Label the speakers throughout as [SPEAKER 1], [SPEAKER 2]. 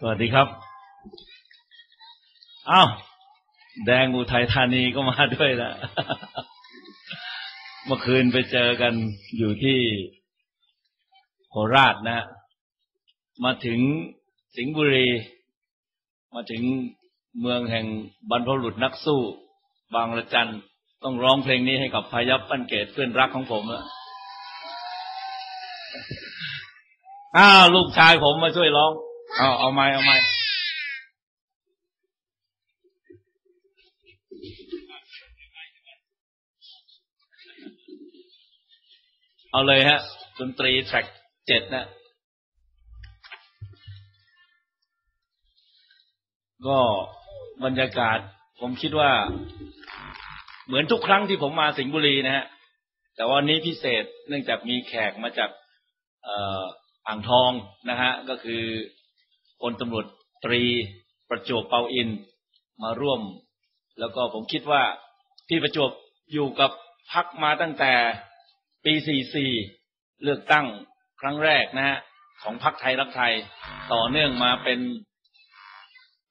[SPEAKER 1] สวัสดีครับอ้าวแดงอุทัยธานีก็มาด้วยนะเมื่อคืนไปเจอกันอยู่ที่โคราชนะ มาถึงสิงห์บุรี มาถึงเมืองแห่งบรรพบุรุษนักสู้ บางระจันต้องร้องเพลงนี้ให้กับพายัพปั้นเกตเพื่อนรักของผมอะอ้าวลูกชายผมมาช่วยร้อง เอาเอาไม้เอาไม้เอาเลยฮะดนตรีแทร็กเจ็ดนะ ก็บรรยากาศ ผมคิดว่า เหมือนทุกครั้งที่ผมมาสิงห์บุรีนะฮะ แต่วันนี้พิเศษเนื่องจากมีแขกมาจากอ่างทองนะฮะ ก็คือ พลตำรวจตรีประจวบเปาอินมาร่วม แล้วก็ผมคิดว่าพี่ประจวบอยู่กับพักมาตั้งแต่ปี 44 เลือกตั้งครั้งแรกนะฮะของพักไทยรักไทย ต่อเนื่องมาเป็น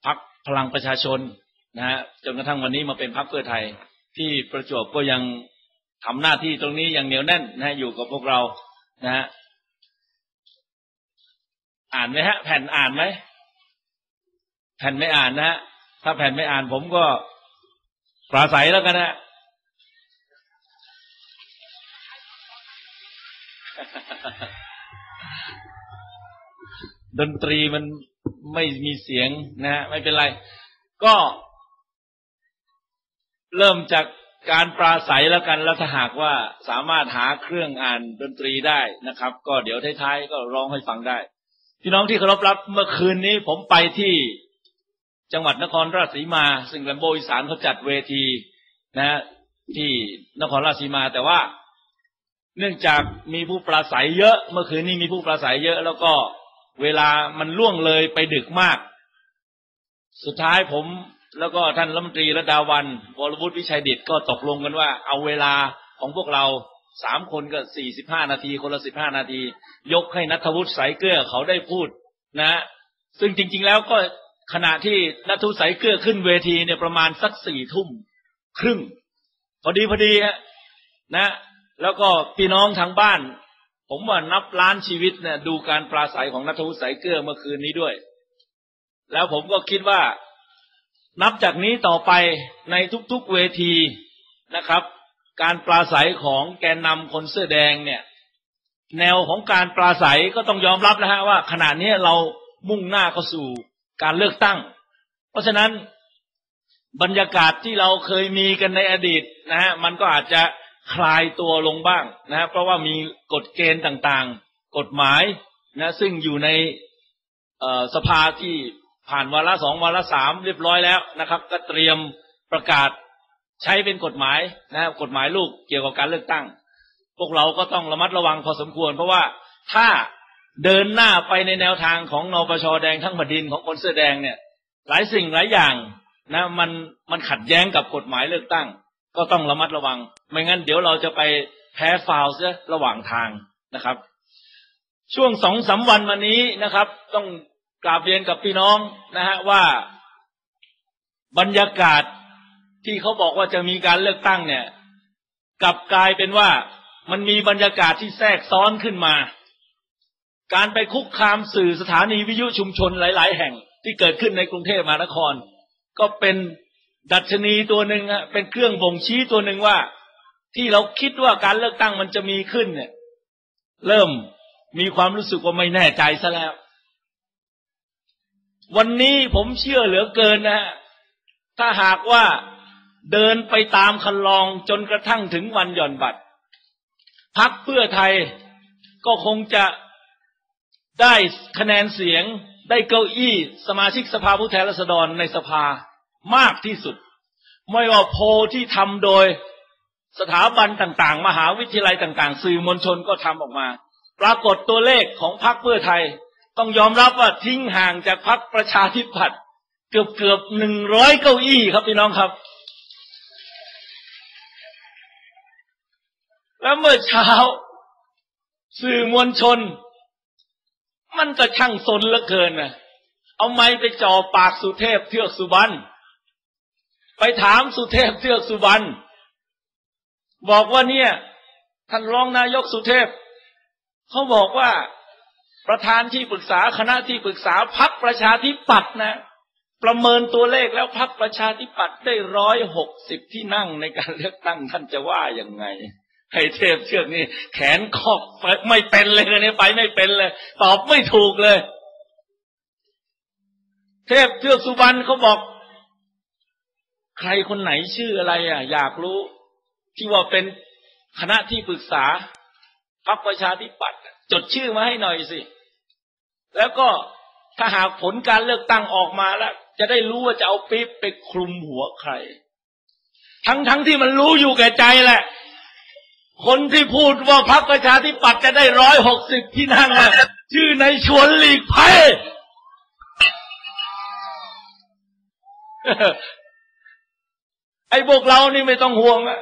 [SPEAKER 1] พักพลังประชาชนนะฮะจนกระทั่งวันนี้มาเป็นพักเพื่อไทย ที่ประจวบก็ยังทำหน้าที่ตรงนี้อย่างเหนียวแน่นนะอยู่กับพวกเรานะฮะ อ่านไหมฮะ แผ่นอ่านไหมแผ่นไม่อ่านนะฮะถ้าแผ่นไม่อ่านผมก็ปราศัยแล้วกันนะดนตรีมันไม่มีเสียงนะฮะไม่เป็นไร ก็ เริ่มจากการปราศัยแล้วกัน แล้วถ้าหากว่าสามารถหาเครื่องอ่านดนตรีได้นะครับ ก็เดี๋ยวท้ายๆก็ร้องให้ฟังได้ พี่น้องที่เคารพรับเมื่อคืนนี้ผมไปที่จังหวัดนครราชสีมา ซึ่งแลมโบอีสานเขาจัดเวทีนะที่นครราชสีมา แต่ว่าเนื่องจากมีผู้ปราศัยเยอะ เมื่อคืนนี้มีผู้ปราศัยเยอะ แล้วก็เวลามันล่วงเลยไปดึกมาก สุดท้ายผมแล้วก็ท่านรัฐมนตรีระดาวันวรวุฒิวิชัยดิตก็ตกลงกันว่า เอาเวลาของพวกเรา สามคนก็สี่สิบห้านาที คนละสิบห้านาที ยกให้นัทวุฒิสายเกลือเขาได้พูดนะ ซึ่งจริง ๆ แล้วก็ขณะที่นัทวุฒิสายเกลือขึ้นเวทีเนี่ยประมาณสักสี่ทุ่มครึ่ง พอดีพอดีฮะนะ แล้วก็พี่น้องทางบ้าน ผมว่านับล้านชีวิตเนี่ยดูการปราศัยของนัทวุฒิสายเกลือเมื่อคืนนี้ด้วย แล้วผมก็คิดว่านับจากนี้ต่อไปในทุกๆเวทีนะครับ การปราศัยของแกนนำคนเสื้อแดงเนี่ย แนวของการปราศัยก็ต้องยอมรับนะฮะว่าขณะนี้เรามุ่งหน้าเข้าสู่การเลือกตั้ง เพราะฉะนั้นบรรยากาศที่เราเคยมีกันในอดีตนะฮะมันก็อาจจะคลายตัวลงบ้างนะฮะเพราะว่ามีกฎเกณฑ์ต่างๆ กฎหมายนะซึ่งอยู่ในสภาที่ผ่านวาระสองวาระสามเรียบร้อยแล้วนะครับ ก็เตรียมประกาศ ใช้เป็นกฎหมายนะครับกฎหมายลูกเกี่ยวกับการเลือกตั้ง พวกเราก็ต้องระมัดระวังพอสมควร เพราะว่าถ้าเดินหน้าไปในแนวทางของนปชแดงทั้งบดินของคนเสื้อแดงเนี่ย หลายสิ่งหลายอย่างนะมันมันขัดแย้งกับกฎหมายเลือกตั้ง ก็ต้องระมัดระวัง ไม่งั้นเดี๋ยวเราจะไปแพ้ฟาวเสียระหว่างทางนะครับ ช่วงสองสาวันวันนี้นะครับ ต้องกราบเรียนกับพี่น้องนะฮะว่าบรรยากาศ ที่เขาบอกว่าจะมีการเลือกตั้งเนี่ย กลับกลายเป็นว่ามันมีบรรยากาศที่แทรกซ้อนขึ้นมา การไปคุกคามสื่อสถานีวิทยุชุมชนหลาย ๆ แห่งที่เกิดขึ้นในกรุงเทพมหานคร ก็เป็นดัชนีตัวหนึ่งเป็นเครื่องบ่งชี้ตัวหนึ่งว่า ที่เราคิดว่าการเลือกตั้งมันจะมีขึ้นเนี่ย เริ่มมีความรู้สึกว่าไม่แน่ใจซะแล้ว วันนี้ผมเชื่อเหลือเกินนะฮะถ้าหากว่า เดินไปตามคันลองจนกระทั่งถึงวันหย่อนบัตรพักเพื่อไทยก็คงจะได้คะแนนเสียงได้เก้าอี้สมาชิกสภาผู้แทนราษฎรในสภามากที่สุด ไม่ว่าโพที่ทำโดยสถาบันต่างๆ มหาวิทยาลัยต่าง ๆ สื่อมวลชนก็ทำออกมา ปรากฏตัวเลขของพรรคเพื่อไทย ต้องยอมรับว่าทิ้งห่างจากพรรคประชาธิปัตย์เกือบเกือบหนึ่งร้อยเก้าอี้ครับพี่น้องครับ แล้วเมื่อเช้า สื่อมวลชน มันก็ช่างสนเหลือเกินนะเอาไม้ไปจ่อปากสุเทพเทือกสุบรรณไปถามสุเทพเทือกสุบรรณบอกว่าเนี่ย ท่านรองนายกสุเทพเขาบอกว่าประธานที่ปรึกษาคณะที่ปรึกษาพักประชาธิปัตย์นะ ประเมินตัวเลขแล้วพักประชาธิปัตย์ได้ร้อยหกสิบที่นั่งในการเลือกตั้งท่านจะว่ายังไง ให้เทพเชือกนี่แขนคอกไม่เป็นเลยเนี่ยไปไม่เป็นเลย ตอบไม่ถูกเลย เทพเทือกสุบรรณเขาบอก ใครคนไหนชื่ออะไร อะ อยากรู้ ที่ว่าเป็นคณะที่ปรึกษาพรรคประชาธิปัตย์จดชื่อมาให้หน่อยสิ แล้วก็ถ้าหากผลการเลือกตั้งออกมาแล้ว จะได้รู้ว่าจะเอาปี๊บไปคลุมหัวใคร ทั้งทั้งที่มันรู้อยู่แก่ใจแหละ คนที่พูดว่าพรรคประชาธิปัตย์จะได้ร้อยหกสิบที่นั่งอะชื่อในชวนหลีกภัยไอ้พวกเรานี่ไม่ต้องห่วงอะ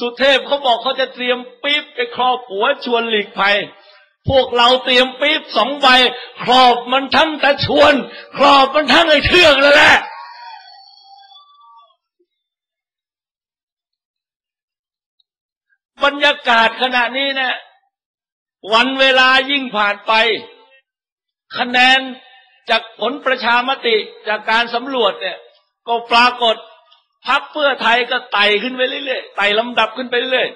[SPEAKER 1] สุเทพเขาบอกเขาจะเตรียมปี๊บไปครอบหัวชวนหลีกภัย พวกเราเตรียมปี๊บสองใบ ครอบมันทั้งแต่ชวน ครอบมันทั้งไอ้เทือกเลยแหละ รรยากาศขณะนี้เนะวันเวลายิ่งผ่านไป คะแนนจากผลประชามติจากการสำรวจเนี่ย ก็ปรากฏพักเพื่อไทยก็ไต่ขึ้นไปเรื่อยๆไต่ลำดับขึ้นไปเรื่อย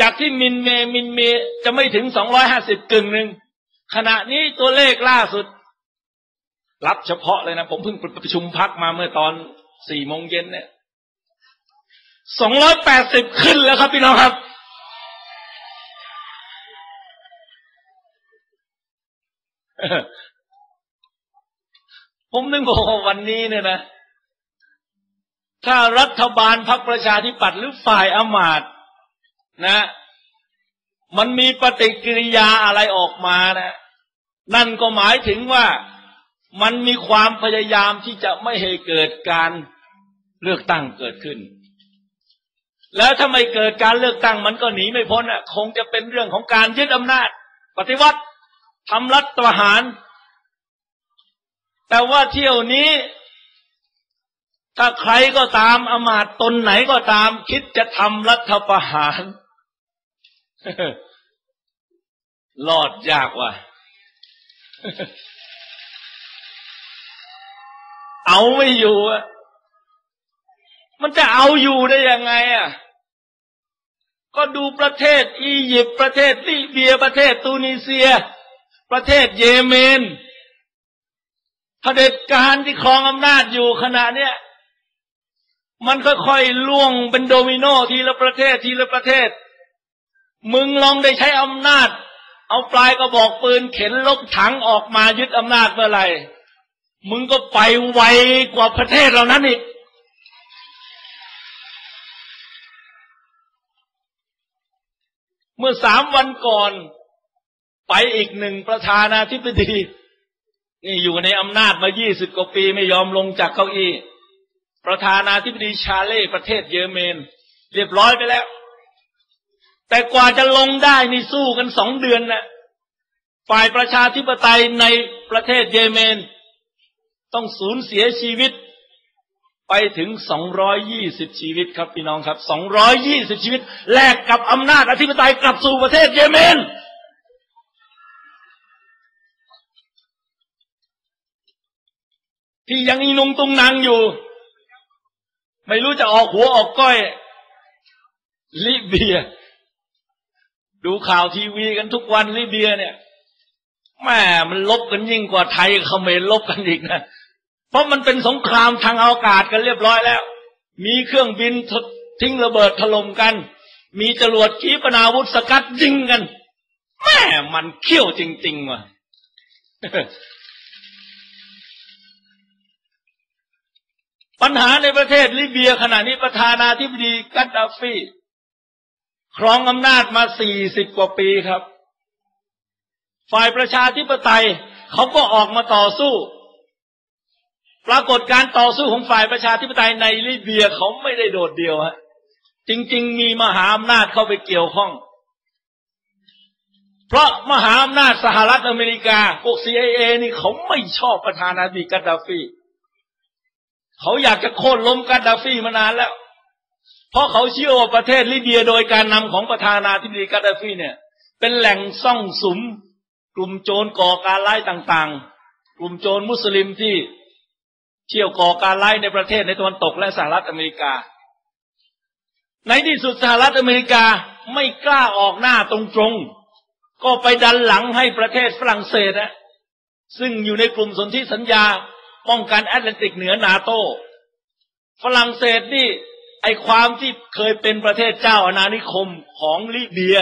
[SPEAKER 1] จากที่มินเมมินเมจะไม่ถึงสองร้อยห้าสิบกึ่งหนึ่งขณะนี้ตัวเลขล่าสุด รับเฉพาะเลยนะ ผมเพิ่งประชุมพักมาเมื่อตอนสี่โมงเย็นเนี่ยสองร้อยแปดสิบขึ้นแล้วครับพี่น้องครับ ผมนึกว่าวันนี้เนี่ยนะ ถ้ารัฐบาลพรรคประชาธิปัตย์หรือฝ่ายอมาตนะ มันมีปฏิกิริยาอะไรออกมานะ นั่นก็หมายถึงว่ามันมีความพยายามที่จะไม่ให้เกิดการเลือกตั้งเกิดขึ้น แล้วถ้าไม่เกิดการเลือกตั้งมันก็หนีไม่พ้นอะ คงจะเป็นเรื่องของการยึดอำนาจ ปฏิวัติ ทำรัฐประหาร แต่ว่าเที่ยวนี้ ถ้าใครก็ตามอมาตตนไหนก็ตาม คิดจะทำรัฐประหารรอดยากว่ะ เอาไม่อยู่อะ มันจะเอาอยู่ได้ยังไงอะ ก็ดูประเทศ อียิปต์ประเทศลิเบียประเทศตูนิเซีย ประเทศเยเมนเผด็จการที่ครองอำนาจอยู่ขณะเนี้ยมันค่อยๆล่วงเป็นโดมิโนทีละประเทศทีละประเทศ มึงลองได้ใช้อำนาจ เอาปลายกระบอกปืนเข็นลกถังออกมายึดอำนาจเมื่อไหร่ มึงก็ไปไวกว่าประเทศเหล่านั้นอีก เมื่อสามวันก่อน ไปอีกหนึ่งประธานาธิบดีนี่อยู่ในอำนาจมายี่สิบกว่าปีไม่ยอมลงจากเก้าอี้ ประธานาธิบดีชาเล่ประเทศเยเมน เรียบร้อยไปแล้ว แต่กว่าจะลงได้นี่สู้กันสองเดือนนะฝ่ายประชาธิปไตยในประเทศเยเมน ต้องสูญเสียชีวิต ไปถึงสองร้อยยี่สิบชีวิตครับพี่น้องครับสองร้อยยี่สิบชีวิตแลกกับอำนาจอธิปไตยกลับสู่ประเทศเยเมน ที่ยังอีนุงตุงนางอยู่ ไม่รู้จะออกหัวออกก้อย ลิเบีย ดูข่าวทีวีกันทุกวันลิเบีย เนี่ยแม่มันลบกันยิ่งกว่าไทยเขมรลบกันอีกนะเพราะมันเป็นสงครามทางอากาศกันเรียบร้อยแล้ว มีเครื่องบินทิ้งระเบิดถล่มกัน มีจรวดขีปนาวุธสกัดยิงกันแม่มันเขี้ยวจริงๆว่ะ ปัญหาในประเทศลิเบียขณะนี้ประธานาธิบดีกัตดาฟีครองอำนาจมาสี่สิบกว่าปีครับ ฝ่ายประชาธิปไตยเขาก็ออกมาต่อสู้ ปรากฏการต่อสู้ของฝ่ายประชาธิปไตยในลิเบียเขาไม่ได้โดดเดี่ยวฮะจริง ๆ มีมหาอำนาจเข้าไปเกี่ยวข้อง เพราะมหาอำนาจสหรัฐอเมริกาพวก CIA นี่เขาไม่ชอบประธานาธิบดีกัดดาฟี เขาอยากจะโค่นล้มกัดดาฟีมานานแล้ว เพราะเขาเชื่อว่าประเทศลิเบียโดยการนำของประธานาธิบดีกัดดาฟีเนี่ย เป็นแหล่งซ่องสุม กลุ่มโจรก่อการร้ายต่างๆ กลุ่มโจรมุสลิมที่เที่ยวก่อการร้ายในประเทศในตะวันตกและสหรัฐอเมริกา ในที่สุดสหรัฐอเมริกาไม่กล้าออกหน้าตรงๆ ก็ไปดันหลังให้ประเทศฝรั่งเศสนะซึ่งอยู่ในกลุ่มสนธิสัญญา ป้องกันแอตแลนติกเหนือนาโต ฝรั่งเศสนี่ ไอความที่เคยเป็นประเทศเจ้าอาณานิคมของลิเบีย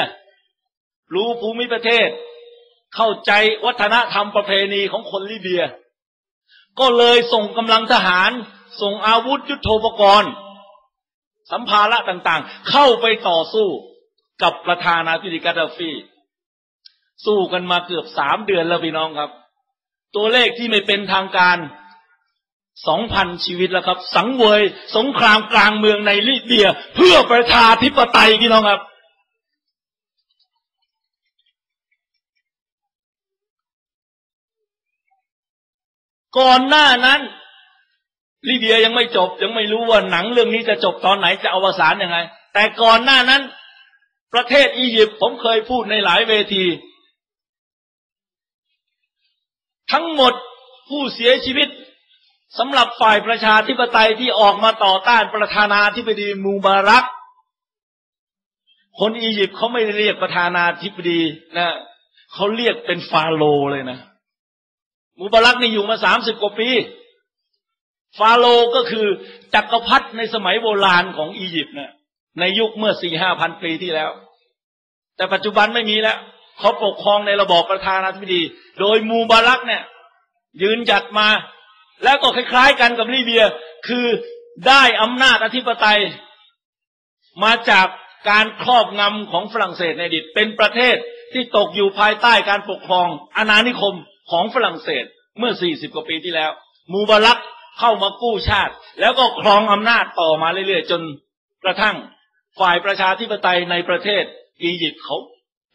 [SPEAKER 1] รู้ภูมิประเทศ เข้าใจวัฒนธรรมประเพณีของคนลิเบีย ก็เลยส่งกำลังทหาร ส่งอาวุธยุโทโธปกรณ์ สัมภาระต่างๆ เข้าไปต่อสู้กับประธานาธิบดีกาดาฟีสู้กันมาเกือบสามเดือนแล้วพี่น้องครับ ตัวเลขที่ไม่เป็นทางการ สองพันชีวิตแล้วครับ สังเวย สงครามกลางเมืองในลิเบีย เพื่อประชาธิปไตยพี่น้องครับก่อนหน้านั้นลิเบียยังไม่จบ ยังไม่รู้ว่าหนังเรื่องนี้จะจบตอนไหนจะอวสานยังไง แต่ก่อนหน้านั้น ประเทศอียิปต์ผมเคยพูดในหลายเวที ทั้งหมดผู้เสียชีวิต สำหรับฝ่ายประชาธิปไตยที่ออกมาต่อต้านประธานาธิบดีมูบารัก คนอียิปต์เขาไม่ได้เรียกประธานาธิบดีนะเขาเรียกเป็นฟาโรเลยนะ มูบารักนี่อยู่มาสามสิบกว่าปี ฟาโรก็คือจักรพรรดิในสมัยโบราณของอียิปต์นะในยุคเมื่อสี่ห้าพันปีที่แล้ว แต่ปัจจุบันไม่มีแล้วเขาปกครองในระบอบประธานาธิบดี โดยมูบารักเนี่ย ยืนจัดมา แล้วก็คล้ายๆกันกับลิเบีย คือได้อำนาจอธิปไตย มาจากการครอบงำของฝรั่งเศสในอดีตเป็นประเทศที่ตกอยู่ภายใต้การปกครองอาณานิคมของฝรั่งเศสเมื่อ 40 กว่าปีที่แล้ว มูบารักเข้ามากู้ชาติ แล้วก็ครองอำนาจต่อมาเรื่อยๆ จนกระทั่งฝ่ายประชาธิปไตยในประเทศอียิปต์เขา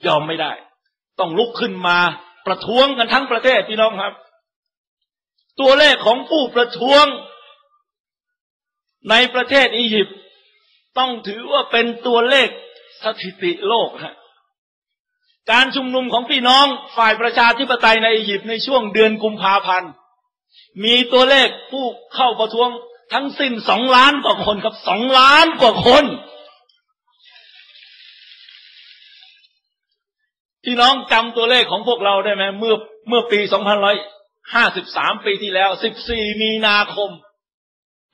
[SPEAKER 1] ยอมไม่ได้ ต้องลุกขึ้นมาประท้วงกันทั้งประเทศพี่น้องครับ ตัวเลขของผู้ประท้วง ในประเทศอียิปต์ต้องถือว่าเป็นตัวเลขสถิติโลกฮะการชุมนุมของพี่น้องฝ่ายประชาธิปไตยในอียิปต์ในช่วงเดือนกุมภาพันธ์ มีตัวเลขผู้เข้าประท้วงทั้งสิ้นสองล้านกว่าคนครับสองล้านกว่าคน พี่น้องจำตัวเลขของพวกเราได้ไหมเมื่อเมื่อปีสองพันร้อย ห้าสิบสามปีที่แล้วสิบสี่มีนาคม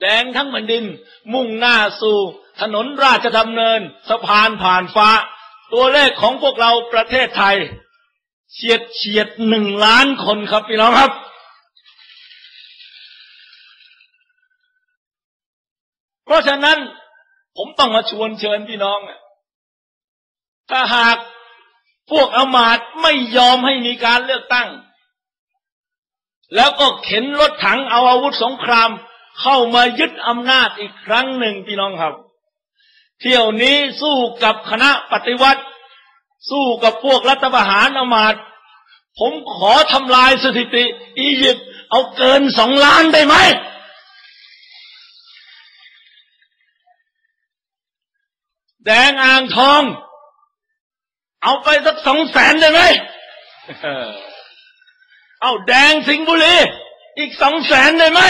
[SPEAKER 1] แดงทั้งแผ่นดิน มุ่งหน้าสู่ ถนนราชดำเนิน สะพานผ่านฟ้า ตัวเลขของพวกเราประเทศไทยเฉียดเฉียดหนึ่งล้านคนครับพี่น้องครับเพราะฉะนั้นผมต้องมาชวนเชิญพี่น้อง ถ้าหากพวกอมาตไม่ยอมให้มีการเลือกตั้ง แล้วก็เข็นรถถังเอาอาวุธสงคราม เข้ามายึดอำนาจอีกครั้งหนึ่งพี่น้องครับ เที่ยวนี้สู้กับคณะปฏิวัติ สู้กับพวกรัฐประหารอมาตผมขอทำลายสถิติ อียิปต์เอาเกินสองล้านได้ไหมแดงอ่างทอง เอาไปสักสองแสนได้ไหม เอาแดงสิงบุรีอีกสองแสนได้ไหม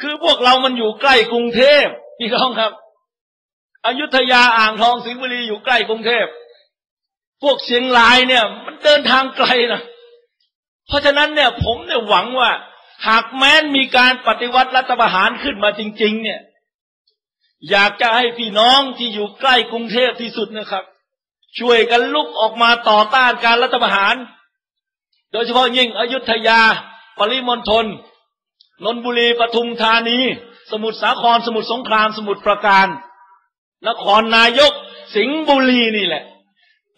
[SPEAKER 1] คือพวกเรามันอยู่ใกล้กรุงเทพพี่น้องครับอยุธยาอ่างทองสิงห์บุรีอยู่ใกล้กรุงเทพ พวกเชียงรายเนี่ย มันเดินทางไกลนะ เพราะฉะนั้นเนี่ย ผมเนี่ยหวังว่า หากแม้นมีการปฏิวัติรัฐประหารขึ้นมาจริง ๆ เนี่ย อยากจะให้พี่น้องที่อยู่ใกล้กรุงเทพที่สุดนะครับ ช่วยกันลุกออกมาต่อต้านการรัฐประหาร โดยเฉพาะยิ่งอยุธยา ปริมณฑลนนบุรีปทุมธานี สมุทรสาครสมุทรสงครามสมุทรปราการ นครนายก สิงห์บุรีนี่แหละ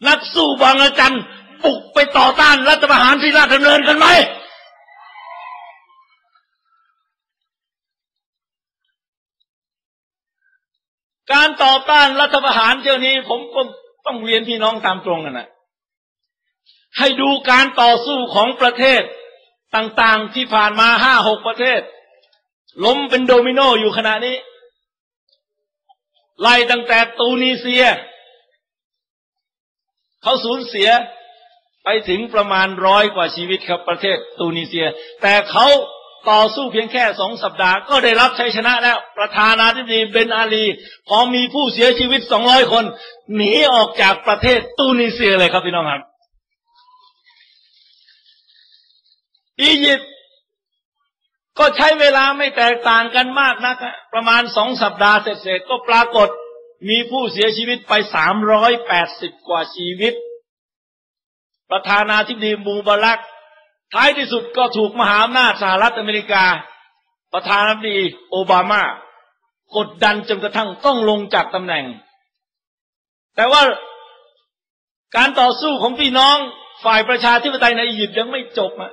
[SPEAKER 1] นักสู้บางอาจันบุกไปต่อต้านรัฐประหารที่ราชดำเนินกันไหมการต่อต้านรัฐประหารเที่ยวนี้ผมก็ ต้องเรียนพี่น้องตามตรงกันนะให้ดูการต่อสู้ของประเทศต่างๆที่ผ่านมาห้าหกประเทศ ล้มเป็นโดมิโนอยู่ขณะนี้ ไล่ตั้งแต่ตูนิเซีย เขาสูญเสียไปถึงประมาณร้อยกว่าชีวิตครับประเทศตูนิเซีย แต่เขา ต่อสู้เพียงแค่สองสัปดาห์ก็ได้รับชัยชนะแล้ว ประธานาธิบดีเบนอาลี พอมีผู้เสียชีวิตสองร้อยคน หนีออกจากประเทศตูนิเซียเลยครับพี่น้องครับ อียิปต์ก็ใช้เวลาไม่แตกต่างกันมากนักประมาณสองสัปดาห์เสร็จๆก็ปรากฏมีผู้เสียชีวิตไปสามร้อยแปดสิบกว่าชีวิต ประธานาธิบดีมูบารัก ท้ายที่สุดก็ถูกมหาอำนาจสหรัฐอเมริกา ประธานาธิบดีโอบามากดดันจนกระทั่งต้องลงจากตำแหน่ง แต่ว่าการต่อสู้ของพี่น้องฝ่ายประชาธิปไตยในอียิปต์ยังไม่จบอะ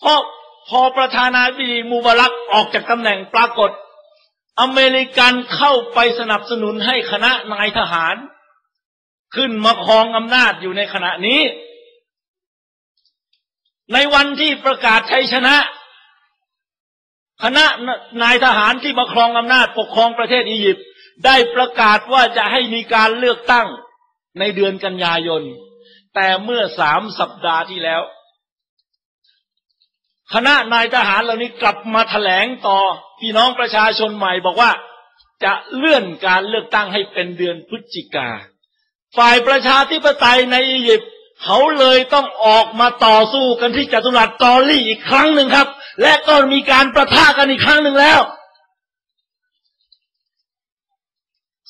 [SPEAKER 1] เพราะพอประธานาธิบดีมูบารักออกจากตำแหน่งปรากฏ อเมริกันเข้าไปสนับสนุนให้คณะนายทหาร ขึ้นมาครองอำนาจอยู่ในขณะนี้ ในวันที่ประกาศชัยชนะ คณะนายทหารที่มาครองอำนาจปกครองประเทศอียิปต์ได้ประกาศว่าจะให้มีการเลือกตั้งในเดือนกันยายน แต่เมื่อสามสัปดาห์ที่แล้ว คณะนายทหารเหล่านี้กลับมาถแถลงต่อพี่น้องประชาชนใหม่บอกว่าจะเลื่อนการเลือกตั้งให้เป็นเดือนพฤศจิกา ฝ่ายประชาธิปไตยในอียิปต์ เขาเลยต้องออกมาต่อสู้กันที่จัตุรัสตอรี่อีกครั้งหนึ่งครับ และก็มีการประทะกันอีกครั้งหนึ่งแล้ว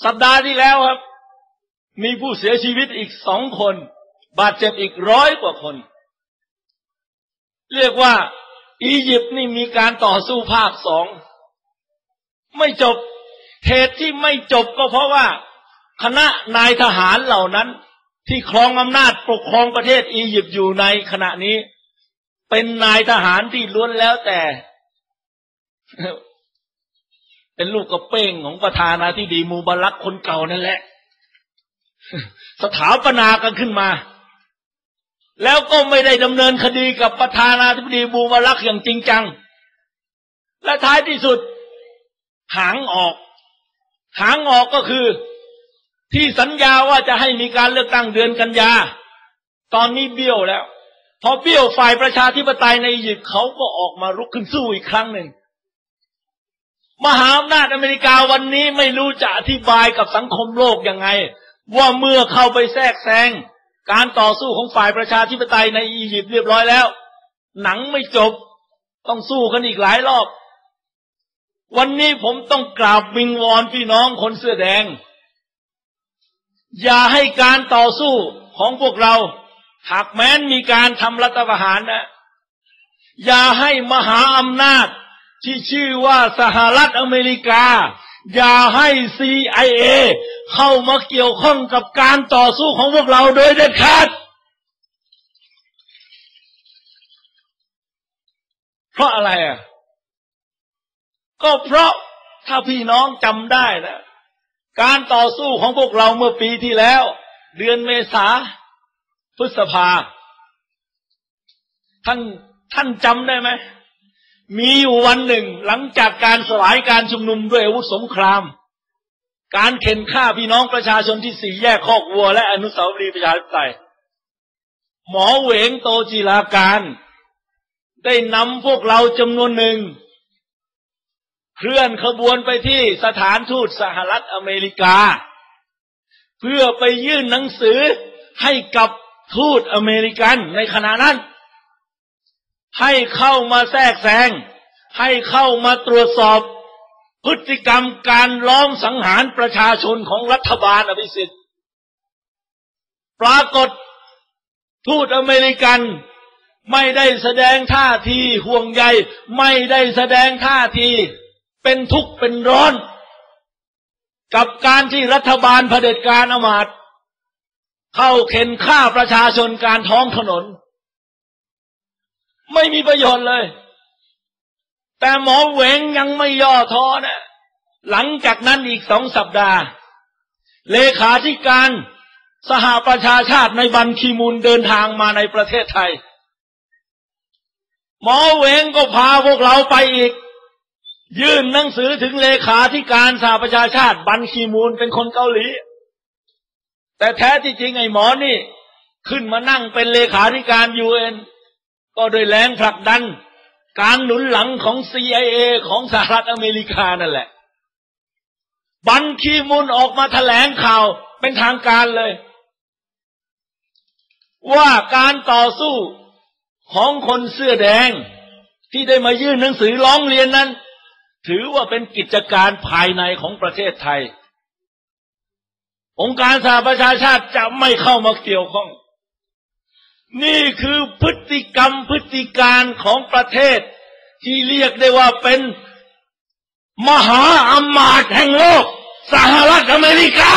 [SPEAKER 1] สัปดาห์ที่แล้วครับ มีผู้เสียชีวิตอีกสองคน บาดเจ็บอีกร้อยกว่าคน เรียกว่า อียิปต์นี่มีการต่อสู้ภาคสองไม่จบเหตุที่ไม่จบก็เพราะว่า คณะนายทหารเหล่านั้น ที่ครองอำนาจปกครองประเทศอียิปต์อยู่ในขณะนี้ เป็นนายทหารที่ล้วนแล้วแต่ เป็นลูกกระเป้งของประธานาธิบดีมูบารักคนเก่านั่นแหละ สถาปนากันขึ้นมา แล้วก็ไม่ได้ดำเนินคดีกับประธานาธิบดีมูบารักอย่างจริงจัง และท้ายที่สุดหางออก หางออกก็คือ ที่สัญญาว่าจะให้มีการเลือกตั้งเดือนกันยา ตอนนี้เบี้ยวแล้ว พอเบี้ยวฝ่ายประชาธิปไตยในอียิปต์เขาก็ออกมารุกขึ้นสู้อีกครั้งหนึ่ง มหาอำนาจอเมริกาวันนี้ไม่รู้จะอธิบายกับสังคมโลกยังไง ว่าเมื่อเข้าไปแทรกแซงการต่อสู้ของฝ่ายประชาธิปไตยในอียิปต์เรียบร้อยแล้ว หนังไม่จบต้องสู้กันอีกหลายรอบ วันนี้ผมต้องกราบวิงวอนพี่น้องคนเสื้อแดง อย่าให้การต่อสู้ของพวกเรา หากแม้นมีการทำรัฐประหารนะ อย่าให้มหาอำนาจที่ชื่อว่าสหรัฐอเมริกา อย่าให้ CIA เข้ามาเกี่ยวข้องกับการต่อสู้ของพวกเราโดยเด็ดขาด เพราะอะไรอะ ก็เพราะถ้าพี่น้องจำได้นะ การต่อสู้ของพวกเราเมื่อปีที่แล้ว เดือนเมษาพฤษภา ท่านท่านจำได้ไหม มีอยู่วันหนึ่ง หลังจากการสลายการชุมนุมด้วยอาวุธสงคราม การเข็นฆ่าพี่น้องประชาชนที่สี่แยกคอกวัว และอนุสาวรีย์ประชาธิปไตย หมอเหวงโตจีราการ ได้นำพวกเราจำนวนหนึ่ง เคลื่อนขบวนไปที่สถานทูตสหรัฐอเมริกา เพื่อไปยื่นหนังสือให้กับทูตอเมริกันในขณะนั้น ให้เข้ามาแทรกแซงให้เข้ามาตรวจสอบ พฤติกรรมการล้อมสังหารประชาชนของรัฐบาลอภิสิทธิ์ปรากฏทูตอเมริกันไม่ได้แสดงท่าทีห่วงใย ไม่ได้แสดงท่าที เป็นทุกข์เป็นร้อน กับการที่รัฐบาลเผด็จการอมาตเข้าเข็นฆ่าประชาชนการท้องถนน ไม่มีประโยชน์เลย แต่หมอเหวงยังไม่ย่อท้อนะ หลังจากนั้นอีกสองสัปดาห์ เลขาธิการสหประชาชาติในบันคีมูลเดินทางมาในประเทศไทย หมอเวงก็พาพวกเราไปอีก ยื่นหนังสือถึงเลขาธิการสหประชาชาติ บันคีมูลเป็นคนเกาหลี แต่แท้ที่จริงไอ้หมอนี่ ขึ้นมานั่งเป็นเลขาธิการยูเอ็นก็โดยแรงผลักดัน การหนุนหลังของ CIA ของสหรัฐอเมริกานั่นแหละ บันคีมูลออกมาแถลงข่าวเป็นทางการเลย ว่าการต่อสู้ของคนเสื้อแดงที่ได้มายื่นหนังสือร้องเรียนนั้น ถือว่าเป็นกิจการภายในของประเทศไทย องค์การสหประชาชาติจะไม่เข้ามาเกี่ยวข้อง นี่คือพฤติกรรมพฤติการของประเทศ ที่เรียกได้ว่าเป็นมหาอำมาตย์แห่งโลก สหรัฐอเมริกา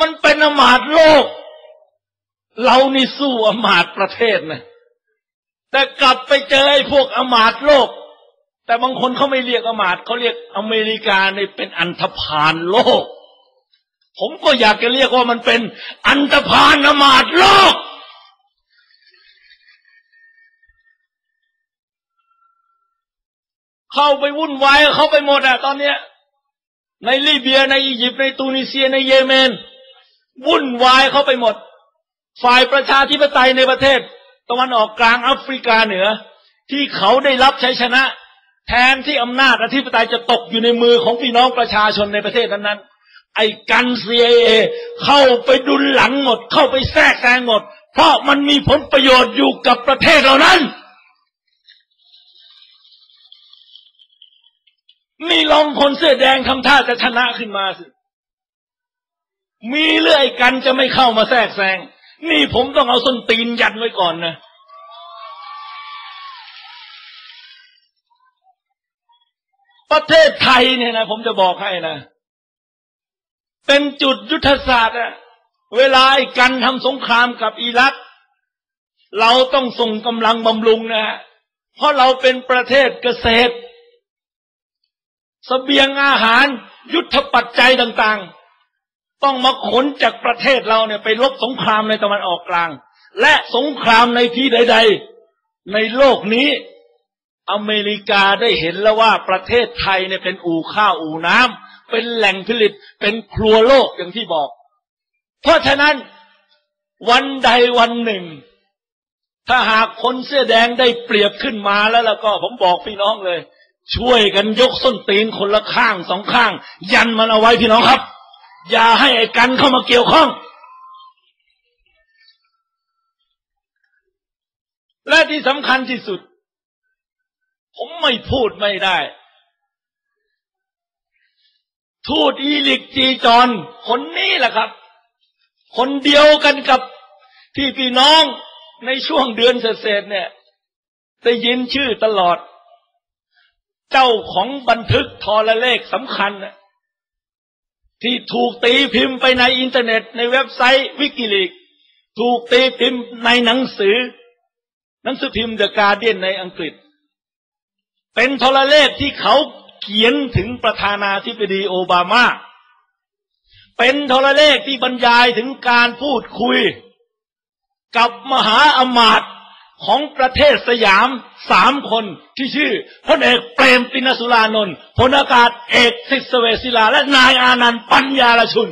[SPEAKER 1] มันเป็นอำมาตโลก เรานี่สู้อมาตประเทศนะแต่กลับไปเจอไอ้พวกอมาตโลก แต่บางคนเขาไม่เรียกอมาตเขาเรียกอเมริกาในเป็นอันธพาลโลก ผมก็อยากจะเรียกว่ามันเป็นอันธพาลอมาตโลก เข้าไปวุ่นวายเข้าไปหมดอะตอนเนี้ย ในลิเบียในอียิปต์ในตูนิเซียในเยเมน วุ่นวายเข้าไปหมด ฝ่ายประชาธิปไตยในประเทศ ตะวันออกกลางแอฟริกาเหนือ ที่เขาได้รับชัยชนะ แทนที่อำนาจอธิปไตยจะตกอยู่ในมือของพี่น้องประชาชนในประเทศนั้นๆไอ้กันเซีเอเข้าไปดุลหลังหมด เข้าไปแทรกแซงหมด เพราะมันมีผลประโยชน์อยู่กับประเทศเหล่านั้น นี่ลองคนเสื้อแดงทำท่าจะชนะขึ้นมาสิมีเรื่อยกันจะไม่เข้ามาแทรกแซง นี่ผมต้องเอาส้นตีนยันไว้ก่อนนะประเทศไทยเนี่ยนะผมจะบอกให้นะ เป็นจุดยุทธศาสตร์อะเวลาไอ้กันทำสงครามกับอิรัก เราต้องส่งกำลังบำรุงนะฮะเพราะเราเป็นประเทศเกษตรสเสบียงอาหาร ยุทธปัจจัยต่าง ๆ ต้องมาขนจากประเทศเราเนี่ยไปลบสงครามในตะวันออกกลาง และสงครามในที่ใด ๆ ในโลกนี้ อเมริกาได้เห็นแล้วว่าประเทศไทยเนี่ยเป็นอู่ข้าวอู่น้ำเป็นแหล่งผลิตเป็นครัวโลกอย่างที่บอก เพราะฉะนั้นวันใดวันหนึ่ง ถ้าหากคนเสื้อแดงได้เปรียบขึ้นมาแล้วแล้วก็ผมบอกพี่น้องเลย ช่วยกันยกส้นตีนคนละข้างสองข้าง ยันมันเอาไว้พี่น้องครับ อย่าให้ไอ้กันเข้ามาเกี่ยวข้อง และที่สำคัญที่สุด ผมไม่พูดไม่ได้ ทูตอีลิกจีจอนคนนี้แหละครับ คนเดียวกันกับที่พี่น้องในช่วงเดือนเศษเนี่ยได้ยินชื่อตลอด เจ้าของบันทึกโทรเลขสำคัญนะ ที่ถูกตีพิมพ์ไปในอินเทอร์เน็ต ในเว็บไซต์ WikiLeaks ถูกตีพิมพ์ในหนังสือ หนังสือพิมพ์ The Guardian ในอังกฤษ เป็นโทรเลขที่เขาเขียนถึงประธานาธิบดีโอบามา เป็นโทรเลขที่บรรยายถึงการพูดคุย กับมหาอมาตย์ ของประเทศสยามสามคนที่ชื่อพลเอกเปรมปินสุรานนท์พลอากาศเอกสิทธิเวศิลา และนายอานันต์ปัญญาลชุน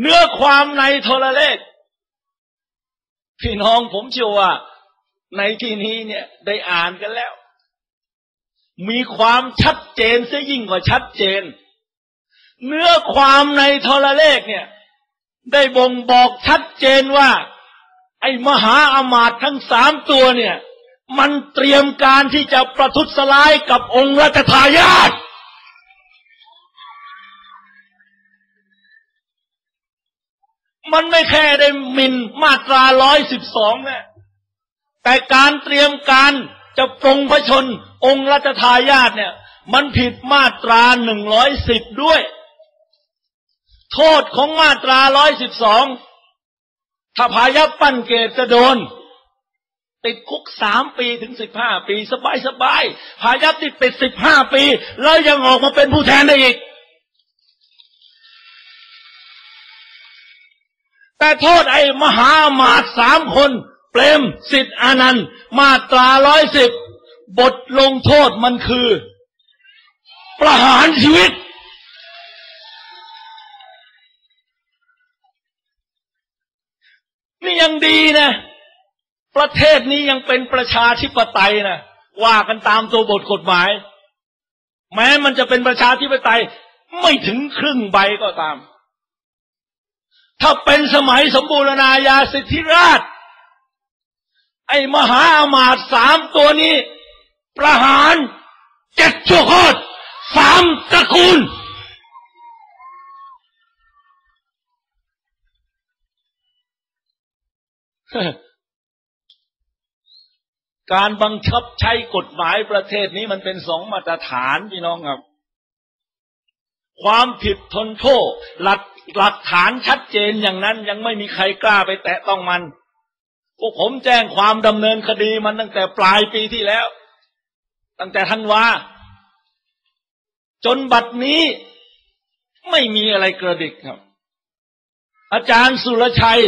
[SPEAKER 1] เนื้อความในโทรเลข พี่น้องผมเชื่อว่า ในที่นี้เนี่ยได้อ่านกันแล้ว มีความชัดเจนเสียยิ่งกว่าชัดเจน เนื้อความในโทรเลขเนี่ย ได้บ่งบอกชัดเจนว่า ไอ้มหาอามาตย์ทั้งสามตัวเนี่ย มันเตรียมการที่จะประทุษร้ายกับองค์รัชทายาทมันไม่แค่ได้มินมาตราร้อยสิบสองนี่ยแต่การเตรียมการจะปรงพระชนองค์รัชทายาทเนี่ย มันผิดมาตราหนึ่งร้อยสิบด้วย โทษของมาตราร้อยสิบสองถ้าพายับปั้นเกตจะโดน ติดคุกสามปีถึงสิบห้าปีสบายสบายพายัพติดติดสิบห้าปี แล้วยังออกมาเป็นผู้แทนได้อีก แต่โทษไอ้มหาอมาตสามคน เปรมสิทธิ์อานันต์มาตราร้อยสิบบทลงโทษมันคือ ประหารชีวิต นี่ยังดีนะ ประเทศนี้ยังเป็นประชาธิปไตยนะว่ากันตามตัวบทกฎหมาย แม้มันจะเป็นประชาธิปไตยไม่ถึงครึ่งใบก็ตาม ถ้าเป็นสมัยสมบูรณาญาสิทธิราช ไอ้มหาอามาตย์สามตัวนี้ ประหารเจ็ดชั่วโคตรสามตระกูล การบังคับใช้กฎหมายประเทศนี้มันเป็นสองมาตรฐานพี่น้องครับ ความผิดทนโทษหลักหลักฐานชัดเจนอย่างนั้นยังไม่มีใครกล้าไปแตะต้องมัน พวกผมแจ้งความดำเนินคดีมันตั้งแต่ปลายปีที่แล้ว ตั้งแต่ธันวาจนบัดนี้ไม่มีอะไรกระดิกครับ อาจารย์สุรชัย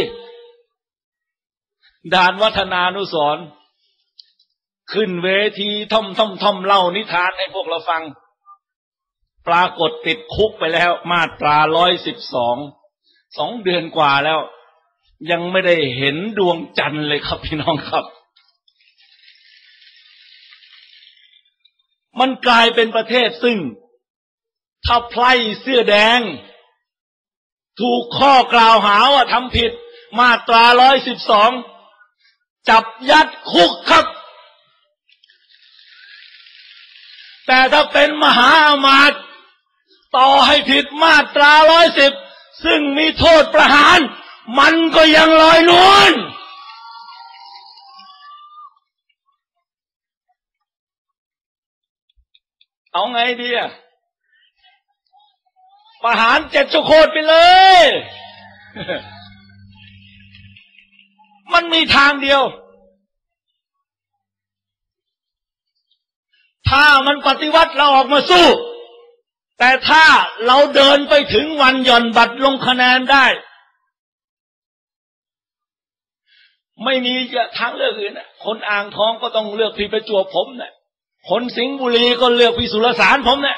[SPEAKER 1] ดานวัฒนานุสร์ขึ้นเวทีท่อมท่อมท่อมเล่านิทานให้พวกเราฟัง ปรากฏติดคุกไปแล้ว มาตราร้อยสิบสองสองเดือนกว่าแล้ว ยังไม่ได้เห็นดวงจันทร์เลยครับพี่น้องครับ มันกลายเป็นประเทศซึ่ง ถ้าไพร่เสื้อแดง ถูกข้อกล่าวหาว่าทำผิด มาตราร้อยสิบสอง จับยัดคุกครับ แต่ถ้าเป็นมหาอามาตย์ต่อให้ผิดมาตราร้อยสิบซึ่งมีโทษประหาร มันก็ยังลอยนวลเอาไงดีอะประหารเจ็ดจุโคตรไปเลย มันมีทางเดียว ถ้ามันปฏิวัติเราออกมาสู้ แต่ถ้าเราเดินไปถึงวันหย่อนบัตรลงคะแนนได้ ไม่มีทางเลือกอื่นนะคนอ่างทองก็ต้องเลือกพี่ประจวบผมนะคนสิงห์บุรีก็เลือกพี่สุรสารผมนะ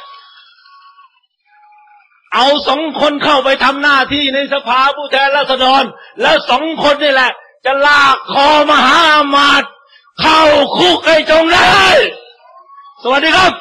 [SPEAKER 1] เอาสองคนเข้าไปทำหน้าที่ในสภาผู้แทนราษฎร แล้วสองคนนี่แหละ จะลากคอมหามาตเข้าคุกให้จงได้ สวัสดีครับ